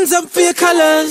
hands up for your colors.